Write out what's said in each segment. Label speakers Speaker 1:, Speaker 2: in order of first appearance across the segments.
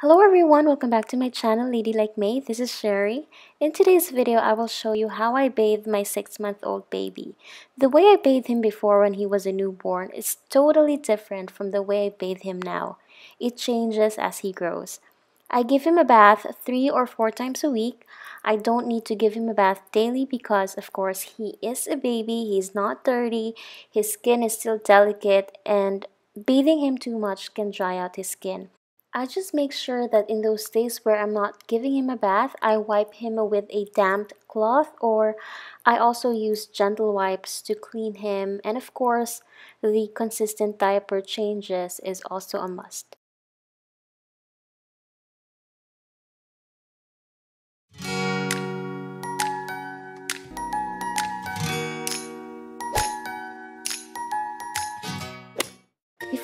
Speaker 1: Hello everyone, welcome back to my channel Lady Like Mae. This is Sherry. In today's video, I will show you how I bathe my 6-month-old baby. The way I bathed him before when he was a newborn is totally different from the way I bathe him now. It changes as he grows. I give him a bath 3 or 4 times a week. I don't need to give him a bath daily because of course he is a baby, he's not dirty, his skin is still delicate and bathing him too much can dry out his skin. I just make sure that in those days where I'm not giving him a bath, I wipe him with a damp cloth or I also use gentle wipes to clean him and of course the consistent diaper changes is also a must.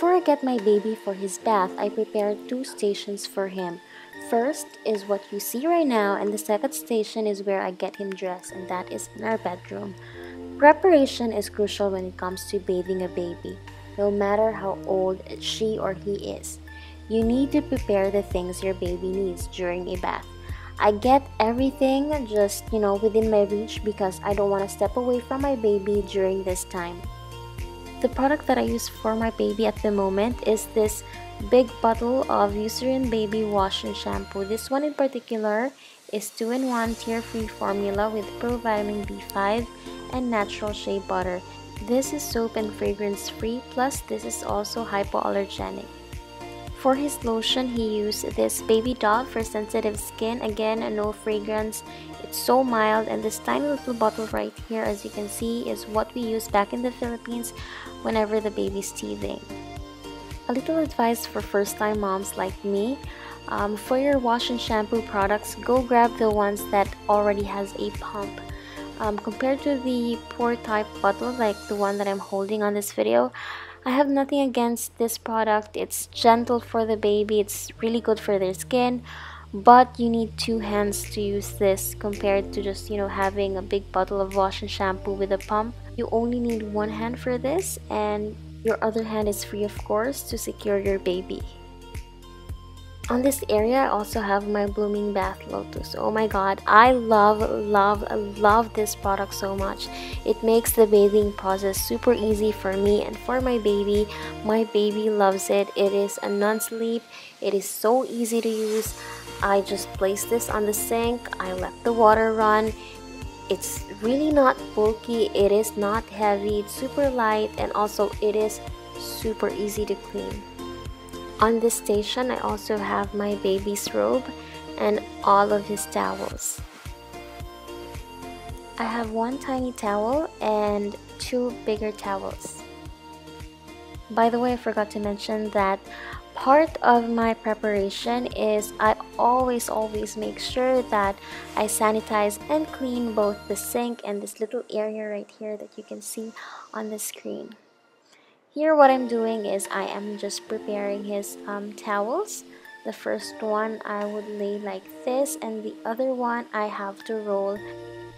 Speaker 1: Before I get my baby for his bath, I prepare two stations for him. First is what you see right now and the second station is where I get him dressed and that is in our bedroom. Preparation is crucial when it comes to bathing a baby, no matter how old she or he is. You need to prepare the things your baby needs during a bath. I get everything just, you know, within my reach because I don't want to step away from my baby during this time. The product that I use for my baby at the moment is this big bottle of Eucerin Baby Wash and Shampoo. This one in particular is 2-in-1 tear-free formula with provitamin B5 and natural shea butter. This is soap and fragrance free plus this is also hypoallergenic. For his lotion, he used this Baby Dove for sensitive skin. Again, no fragrance. It's so mild and this tiny little bottle right here, as you can see, is what we use back in the Philippines whenever the baby's teething. A little advice for first-time moms like me. Um, for your wash and shampoo products, go grab the ones that already has a pump. Um, compared to the pour type bottle like the one that I'm holding on this video, I have nothing against this product. It's gentle for the baby. It's really good for their skin. But you need two hands to use this compared to just, you know, having a big bottle of wash and shampoo with a pump. You only need one hand for this and your other hand is free of course to secure your baby. On this area, I also have my Blooming Bath Lotus. Oh my god, I love, love, love this product so much. It makes the bathing process super easy for me and for my baby. My baby loves it. It is a non-sleep. It is so easy to use. I just place this on the sink. I let the water run. It's really not bulky. It is not heavy. It's super light and also it is super easy to clean. On this station, I also have my baby's robe and all of his towels. I have one tiny towel and two bigger towels. By the way, I forgot to mention that part of my preparation is I always always make sure that I sanitize and clean both the sink and this little area right here that you can see on the screen. Here what I'm doing is I am just preparing his um, towels. The first one I would lay like this and the other one I have to roll.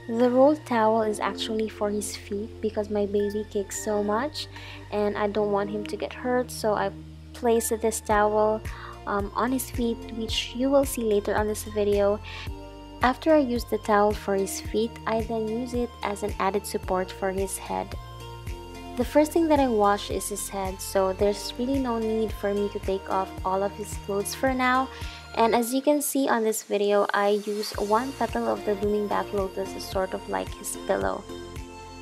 Speaker 1: The rolled towel is actually for his feet because my baby kicks so much and I don't want him to get hurt so I place this towel um, on his feet which you will see later on this video. After I use the towel for his feet, I then use it as an added support for his head. The first thing that I wash is his head, so there's really no need for me to take off all of his clothes for now. And as you can see on this video, I use one petal of the Blooming Bath Lotus as sort of like his pillow.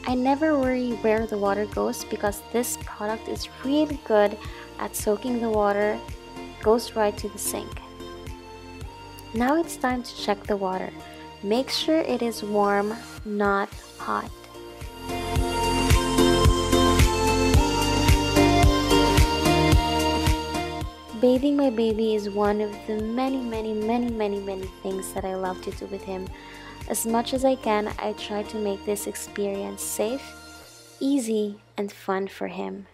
Speaker 1: I never worry where the water goes because this product is really good at soaking the water, goes right to the sink. Now it's time to check the water. Make sure it is warm, not hot. Bathing my baby is one of the many, many, many, many, many things that I love to do with him. As much as I can, I try to make this experience safe, easy, and fun for him.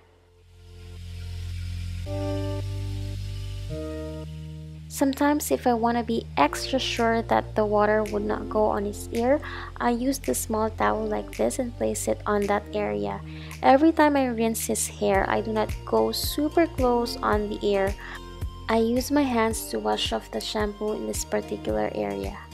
Speaker 1: Sometimes if I want to be extra sure that the water would not go on his ear, I use the small towel like this and place it on that area. Every time I rinse his hair, I do not go super close on the ear. I use my hands to wash off the shampoo in this particular area.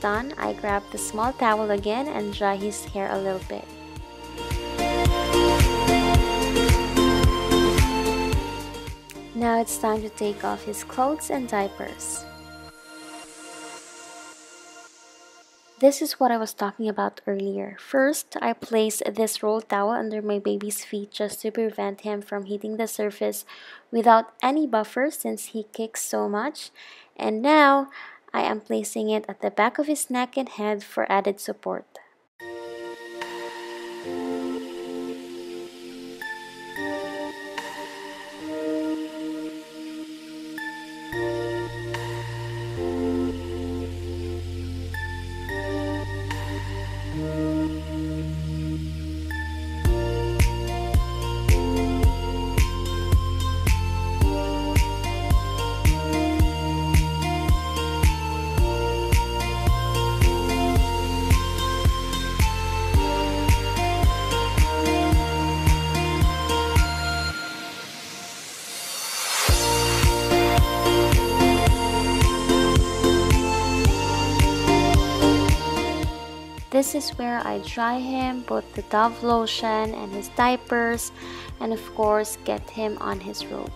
Speaker 1: Done, I grab the small towel again and dry his hair a little bit. Now it's time to take off his clothes and diapers. This is what I was talking about earlier. First, I place this roll towel under my baby's feet just to prevent him from hitting the surface without any buffer since he kicks so much. And now, I am placing it at the back of his neck and head for added support. This is where I dry him, put the Dove lotion and his diapers, and of course get him on his robe.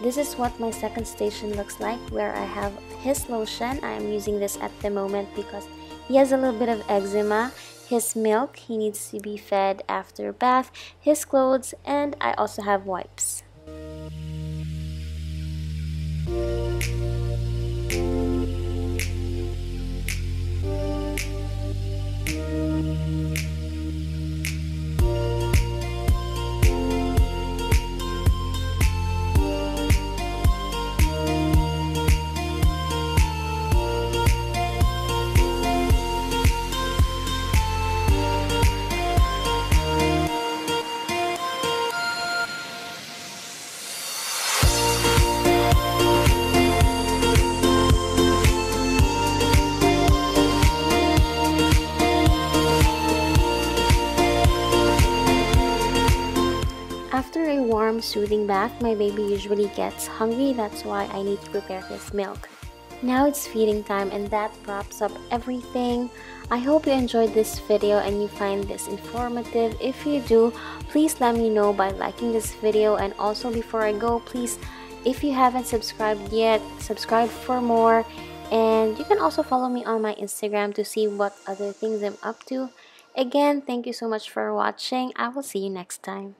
Speaker 1: This is what my second station looks like where I have his lotion. I am using this at the moment because he has a little bit of eczema his milk he needs to be fed after bath, his clothes, and I also have wipes. Soothing bath, my baby usually gets hungry. That's why I need to prepare his milk. Now it's feeding time and that wraps up everything. I hope you enjoyed this video and you find this informative. If you do, please let me know by liking this video and also before I go, please if you haven't subscribed yet, subscribe for more and you can also follow me on my Instagram to see what other things I'm up to. Again, thank you so much for watching. I will see you next time.